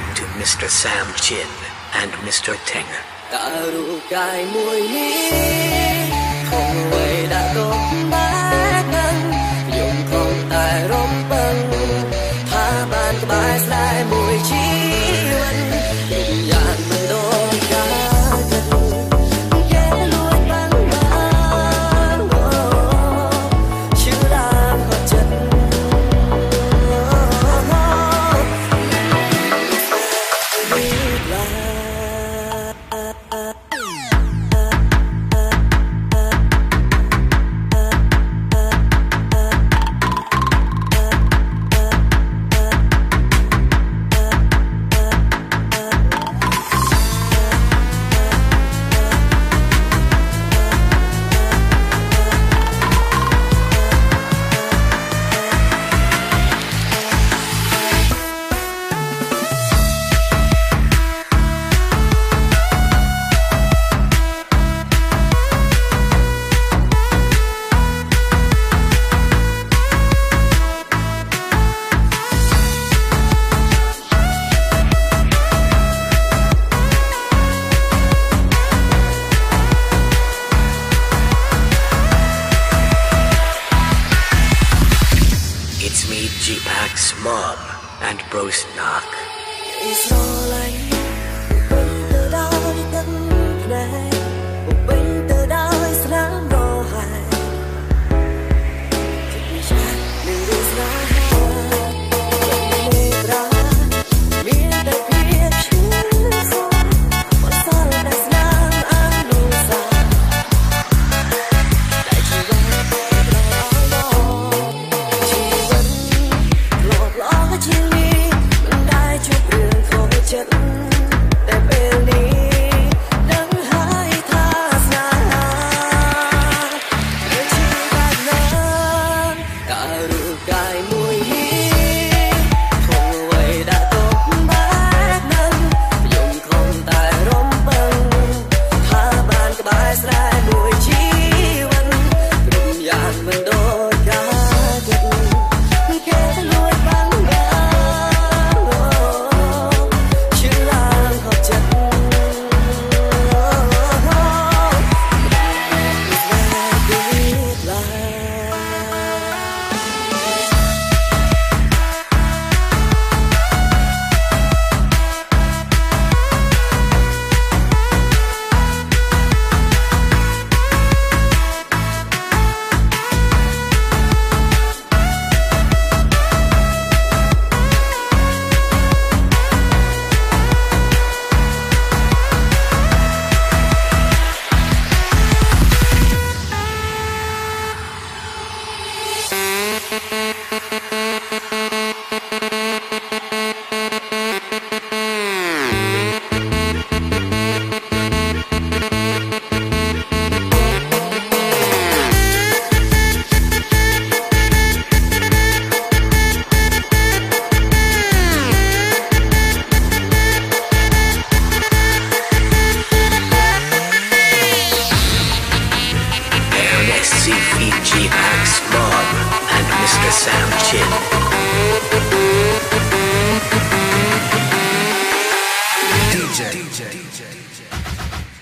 welcome to Mr. Sam Chin and Mr. Teng.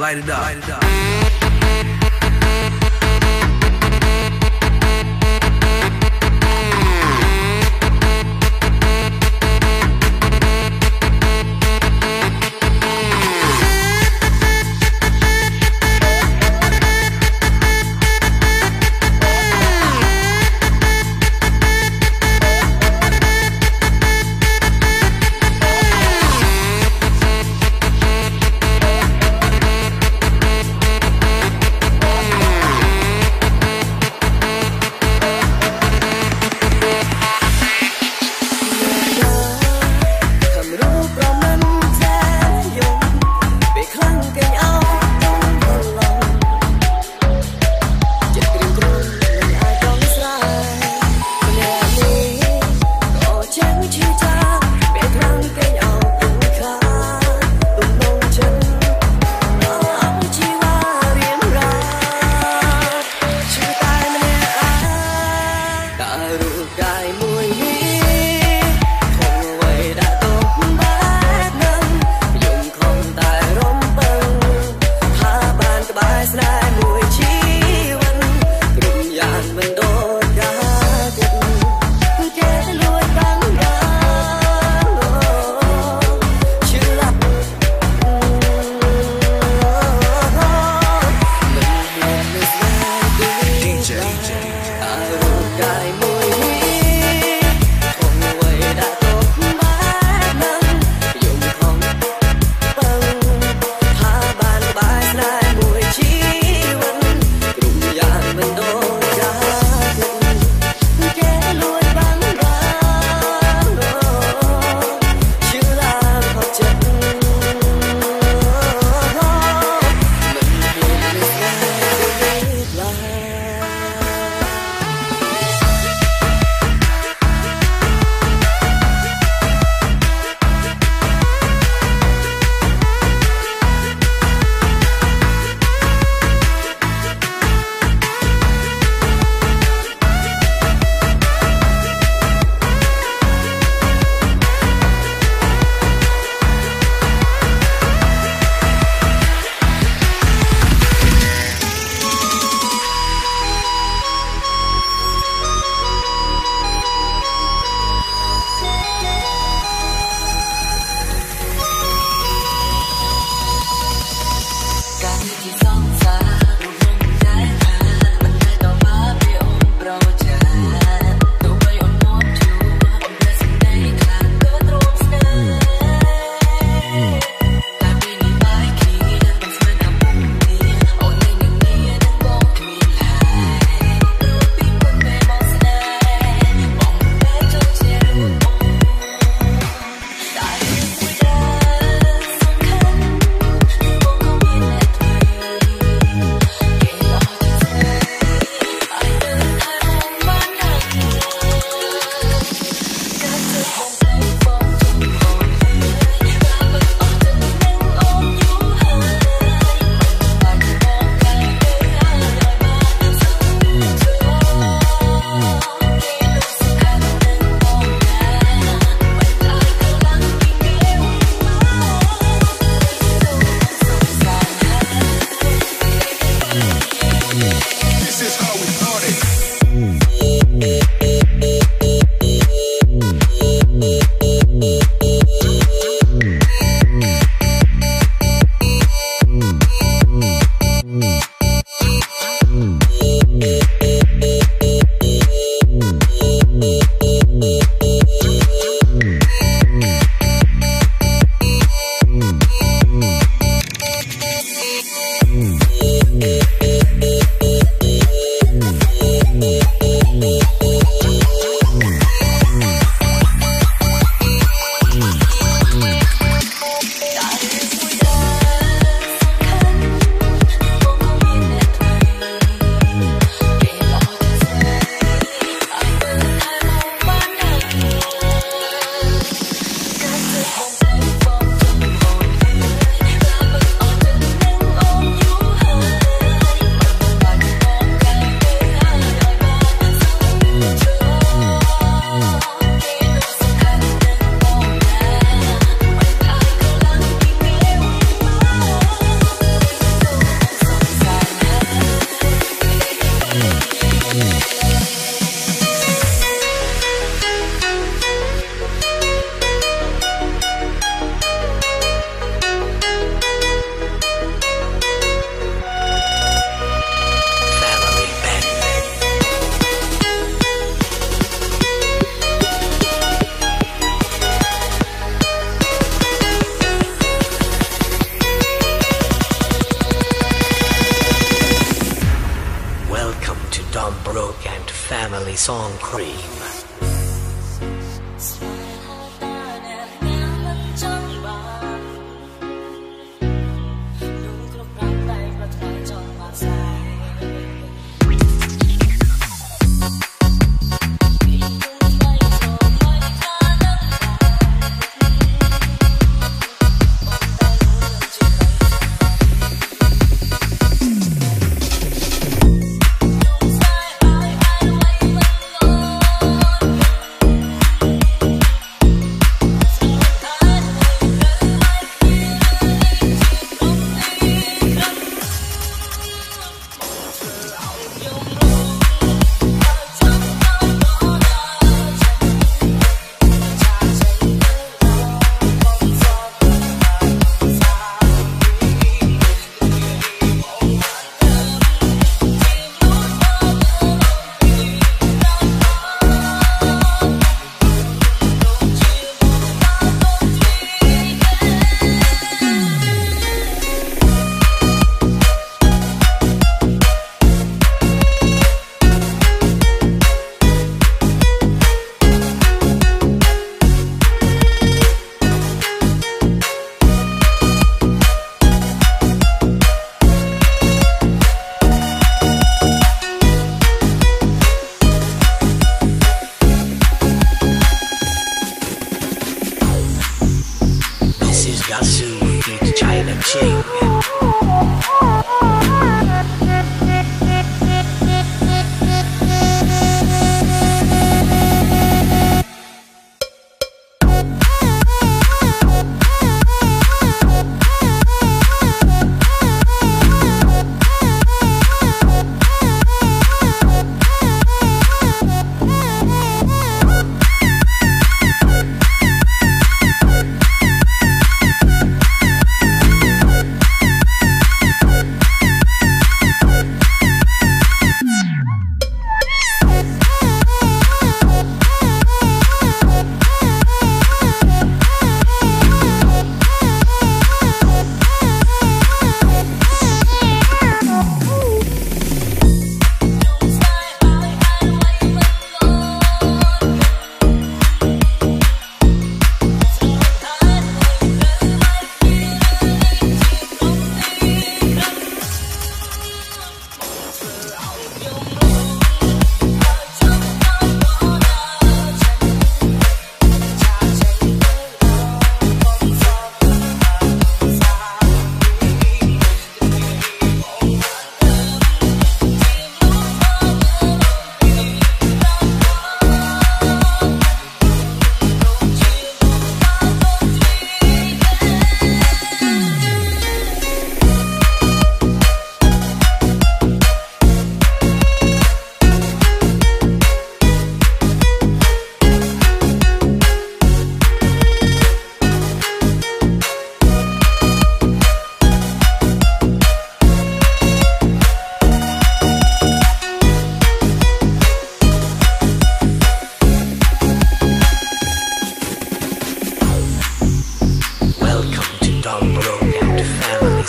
Light it up. Light it up.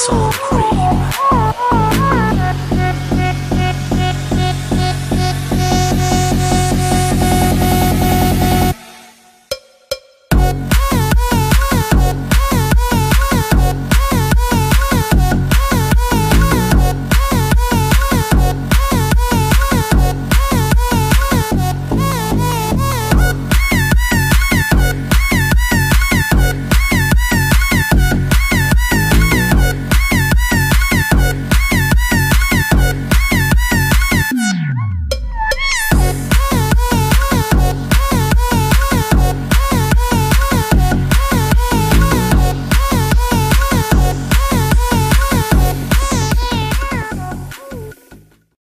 soul free.